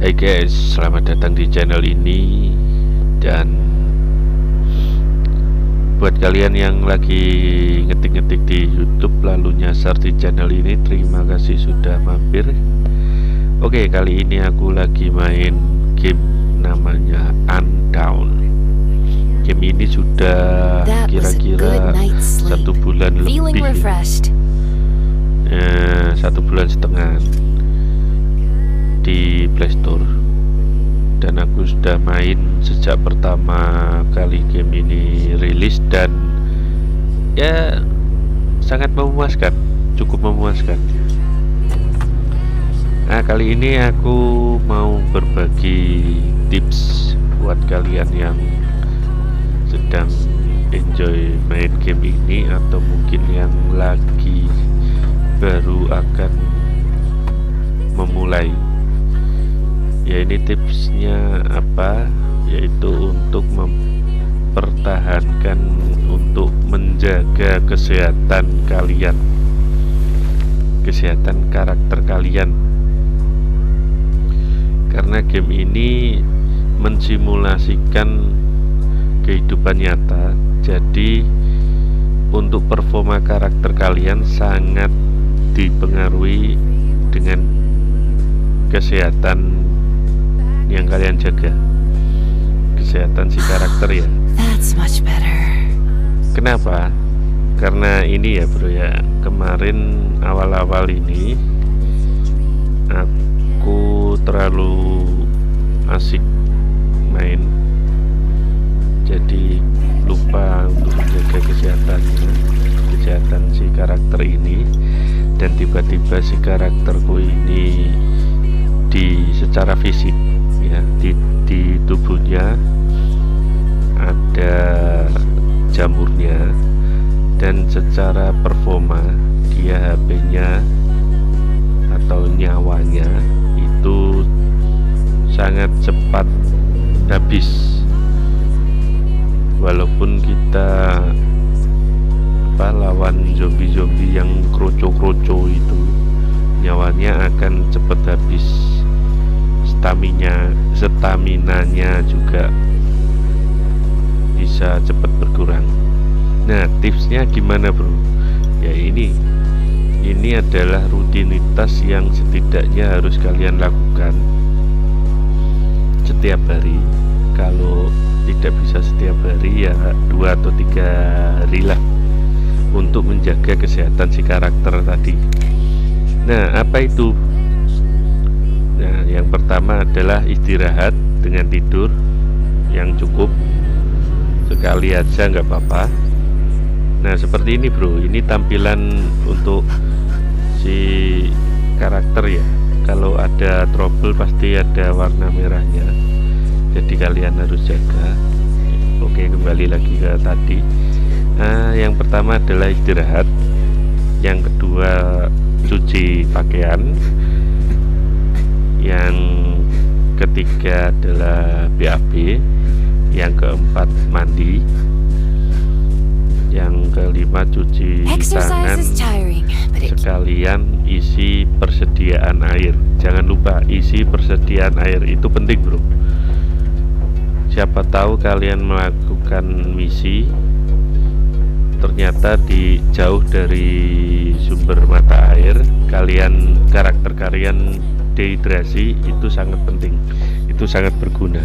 Hai guys, selamat datang di channel ini. Dan Buat kalian yang lagi ngetik-ngetik di youtube Lalu nyasar di channel ini Terima kasih sudah mampir. Oke, kali ini aku lagi main game namanya Undown. Game ini sudah kira-kira satu bulan lebih. eh, Satu bulan setengah di Playstore dan aku sudah main sejak pertama kali game ini rilis dan ya sangat memuaskan cukup memuaskan. Nah kali ini aku mau berbagi tips buat kalian yang sedang enjoy main game ini atau mungkin yang lagi baru akan memulai ya ini tipsnya apa? Yaitu untuk mempertahankan untuk menjaga kesehatan kalian. Kesehatan karakter kalian. Karena game ini mensimulasikan kehidupan nyata. Jadi untuk performa karakter kalian sangat dipengaruhi dengan kesehatan yang kalian jaga. Kesehatan si karakter ya. That's much better. kenapa? Karena ini ya bro ya. Kemarin awal-awal ini aku terlalu asik main. Jadi lupa untuk menjaga kesehatan kesehatan si karakter ini. Dan tiba-tiba si karakterku ini di secara fisik ya di, di tubuhnya ada jamurnya. Dan secara performa dia HP-nya atau nyawanya itu sangat cepat habis. Walaupun kita apa lawan zombie-zombie yang kroco-kroco itu nyawanya akan cepat habis stamina staminanya juga bisa cepat berkurang. Nah tipsnya gimana bro? Ya ini. Ini adalah rutinitas yang setidaknya harus kalian lakukan setiap hari. Kalau tidak bisa setiap hari ya dua atau tiga hari lah untuk menjaga kesehatan si karakter tadi. Nah apa itu Nah, yang pertama adalah istirahat dengan tidur yang cukup sekali aja nggak apa-apa. Nah, seperti ini, Bro. Ini tampilan untuk si karakter ya. Kalau ada trouble pasti ada warna merahnya. Jadi kalian harus jaga. Oke, kembali lagi ke tadi. Nah, yang pertama adalah istirahat. Yang kedua cuci pakaian yang ketiga adalah BAB yang keempat mandi. Yang kelima cuci tangan. sekalian isi persediaan air. Jangan lupa isi persediaan air itu penting bro. Siapa tahu kalian melakukan misi ternyata di jauh dari sumber mata air kalian karakter kalian dehidrasi itu sangat penting. Itu sangat berguna.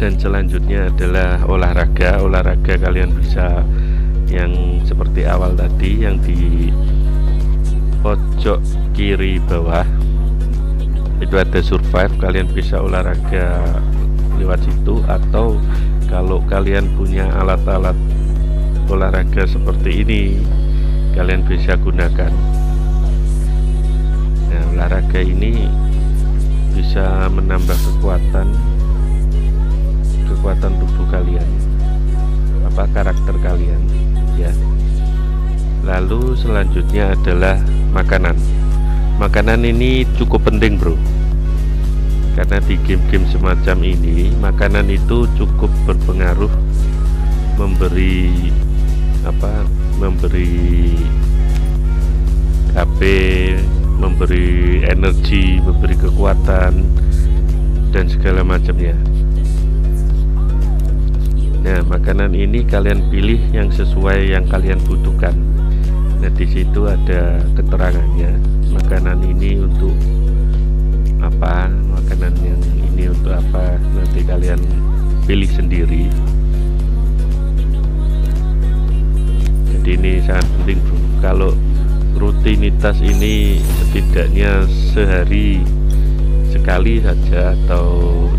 Dan selanjutnya adalah olahraga. Olahraga kalian bisa yang seperti awal tadi yang di pojok kiri bawah. Itu ada survive. Kalian bisa olahraga lewat situ. Atau kalau kalian punya alat-alat olahraga seperti ini kalian bisa gunakan olahraga ini bisa menambah kekuatan kekuatan tubuh kalian, apa karakter kalian, ya. Lalu selanjutnya adalah makanan. Makanan ini cukup penting, bro. Karena di game-game semacam ini, makanan itu cukup berpengaruh memberi apa? Memberi HP memberi energi memberi kekuatan dan segala macamnya. Nah makanan ini kalian pilih yang sesuai yang kalian butuhkan. Nah di situ ada keterangannya. Makanan ini untuk apa? Makanan yang ini untuk apa? Nanti kalian pilih sendiri. Jadi ini sangat penting kalau rutinitas ini setidaknya sehari sekali saja atau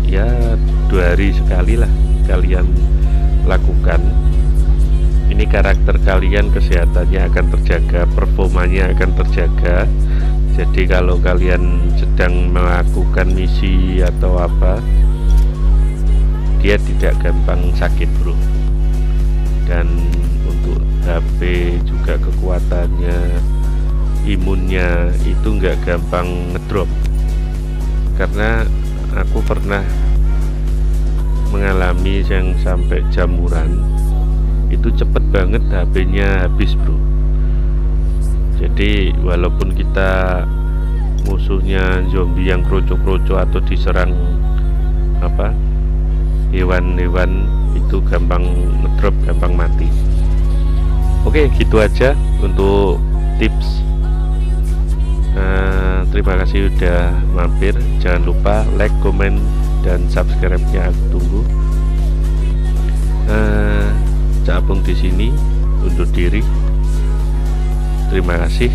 ya dua hari sekali lah kalian lakukan. Ini karakter kalian kesehatannya akan terjaga performanya akan terjaga. Jadi kalau kalian sedang melakukan misi atau apa dia tidak gampang sakit bro. Dan untuk HP juga kekuatannya imunnya itu nggak gampang ngedrop. Karena aku pernah mengalami yang sampai jamuran. Itu cepet banget HP-nya habis bro. Jadi walaupun kita musuhnya zombie yang kroco-kroco atau diserang apa hewan-hewan itu gampang ngedrop gampang mati. Oke gitu aja untuk tips kasih udah mampir. Jangan lupa like, komen, dan subscribe-nya aku tunggu. Cak Abung di sini undur diri. Terima kasih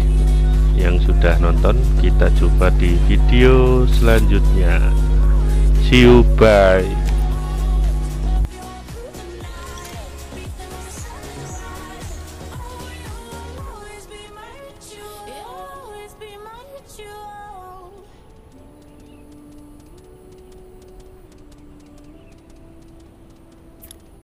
yang sudah nonton. Kita jumpa di video selanjutnya. See you, bye.